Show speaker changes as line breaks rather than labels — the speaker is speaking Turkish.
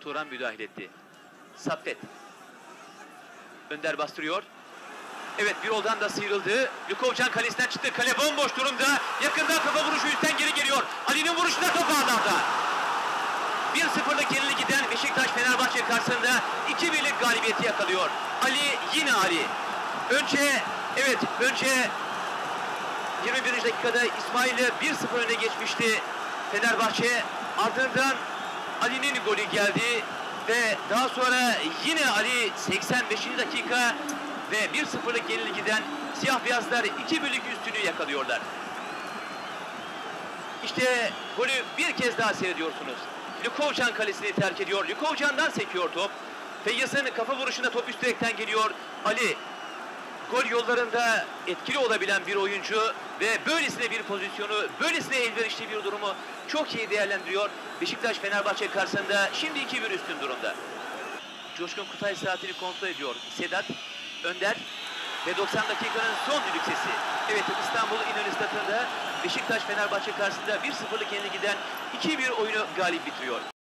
Turan müdahale etti. Saffet. Önder bastırıyor. Evet bir oldan da sıyrıldı. Lukovcan kalesinden çıktı. Kale bomboş durumda. Yakından kafa vuruşu üstten geri geliyor. Ali'nin vuruşunda top ağlarda. 1-0'lık yenili giden Beşiktaş Fenerbahçe karşısında 2-1'lik galibiyeti yakalıyor. Ali yine Ali. Önce evet önce 21. dakikada İsmail'e 1-0 öne geçmişti Fenerbahçe. Ardından golü geldi ve daha sonra yine Ali 85. dakika ve 1-0'lık yenili giden siyah beyazlar 2-1'lik üstünlüğü yakalıyorlar. İşte golü bir kez daha seyrediyorsunuz. Lukovcan kalesini terk ediyor. Lukovcan'dan sekiyor top. Feyyaz'ın kafa vuruşunda top üst direkten geliyor. Ali gol yollarında etkili olabilen bir oyuncu ve böylesine bir pozisyonu, böylesine elverişli bir durumu çok iyi değerlendiriyor. Beşiktaş Fenerbahçe karşısında şimdi 2-1 üstün durumda. Coşkun Kutay saatini kontrol ediyor. Sedat, Önder ve 90 dakikanın son düdük sesi. Evet İstanbul İnönü Stadı'nda Beşiktaş Fenerbahçe karşısında 1-0'lık yenili giden 2-1 oyunu galip bitiriyor.